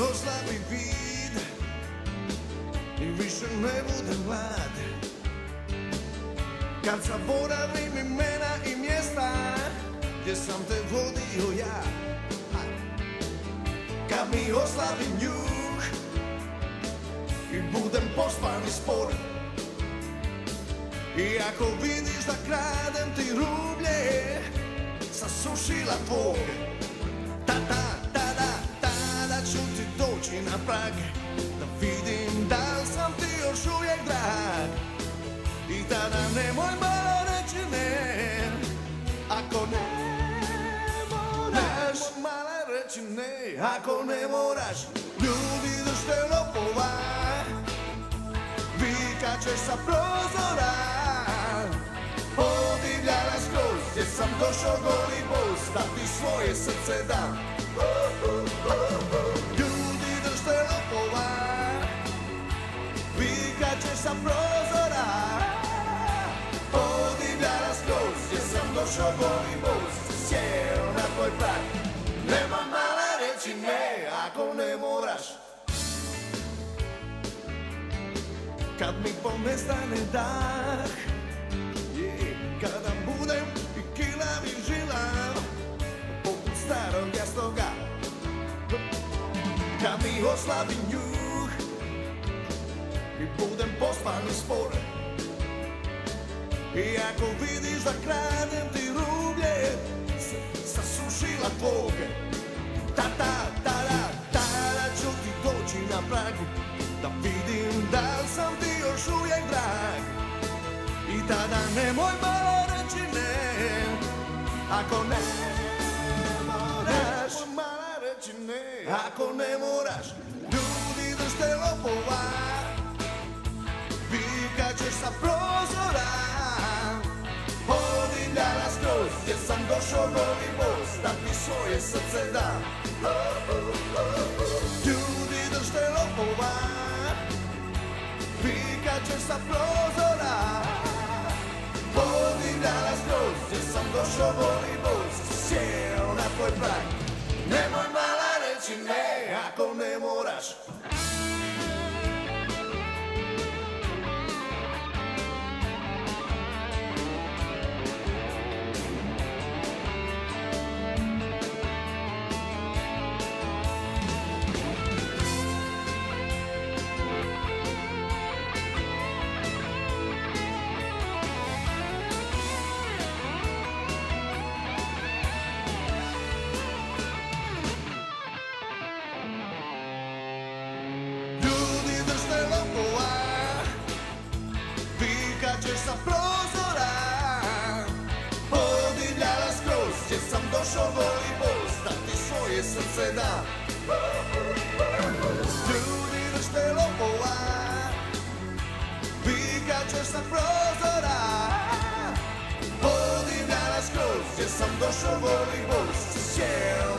oslabi vid I više ne budem mlad. Kad zaboravim imena i mjesta Gdje sam te vodio ja Kad mi oslabi njuh I budem pospan i spor. I ako vidiš da kradem ti rublje Sa sušila tvog nemoj malo reći ne. Ako ne moraš Mala reći ne. Ako ne moraš Ljudi držte lopova. Vikat ćeš sa prozora. Podivljala skroz Gdje sam došao goli bos Da ti svoje srce dam. Ljudi držte lopova. Vikat ćeš sa prozora Došao goli bos Sjeo na tvoj prag Nema mala reći ne Ako ne moraš. Kad mi ponestane dah Kada budem i kilav i žilav Poput starog jastoga Kad mi oslabi njuh I budem pospan i spor I ako vidiš da kradem ti rublje s- Sa sušila tvog Tata, tada, tada ću ti doći na prag. Da vidim da sam ti još uvijek drag. I tada nemoj malo reći ne. Ako ne moraš Ako ne moraš Ljudi držte lopova došao novi Da ti svoje srce dam Ljudi držte lopova Vikat ćeš sa prozora. Podivljala skroz Gdje sam došao voli Sjeo na tvoj prag. Nemoj mala reći ne Ako ne moraš Vikat ćeš sa prozora Podivljala skroz Gdje sam došao voli bos Da ti svoje srce dam Ljudi držte lopova? Vikat ćeš sa prozora. Podivljala skroz Gdje sam došao voli tvoj prag